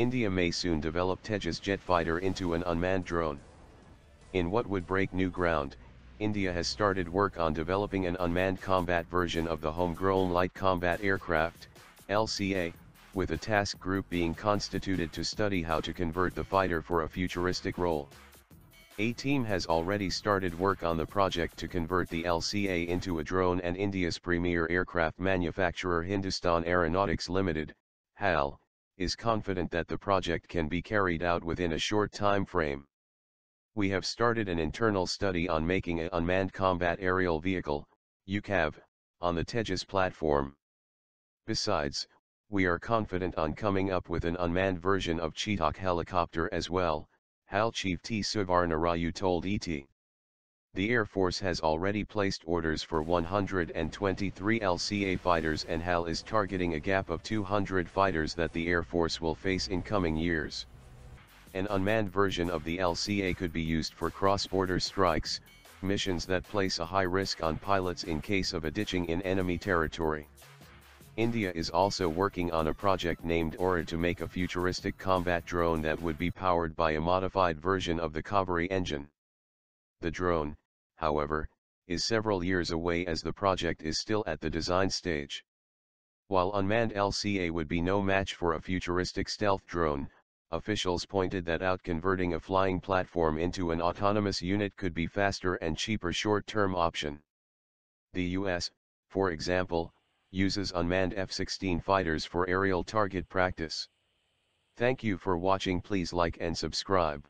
India may soon develop Tejas jet fighter into an unmanned drone. In what would break new ground, India has started work on developing an unmanned combat version of the homegrown light combat aircraft, LCA, with a task group being constituted to study how to convert the fighter for a futuristic role. A team has already started work on the project to convert the LCA into a drone and India's premier aircraft manufacturer Hindustan Aeronautics Limited, HAL, is confident that the project can be carried out within a short time frame. We have started an internal study on making an unmanned combat aerial vehicle, UCAV, on the Tejas platform. Besides, we are confident on coming up with an unmanned version of Chetak helicopter as well, HAL Chief T. Suvarna Raju told ET. The Air Force has already placed orders for 123 LCA fighters and HAL is targeting a gap of 200 fighters that the Air Force will face in coming years. An unmanned version of the LCA could be used for cross-border strikes, missions that place a high risk on pilots in case of a ditching in enemy territory. India is also working on a project named Aura to make a futuristic combat drone that would be powered by a modified version of the Kaveri engine. The drone, however, is several years away as the project is still at the design stage. While unmanned LCA would be no match for a futuristic stealth drone, officials pointed that out converting a flying platform into an autonomous unit could be faster and cheaper short-term option. The US, for example, uses unmanned F-16 fighters for aerial target practice. Thank you for watching please like and subscribe.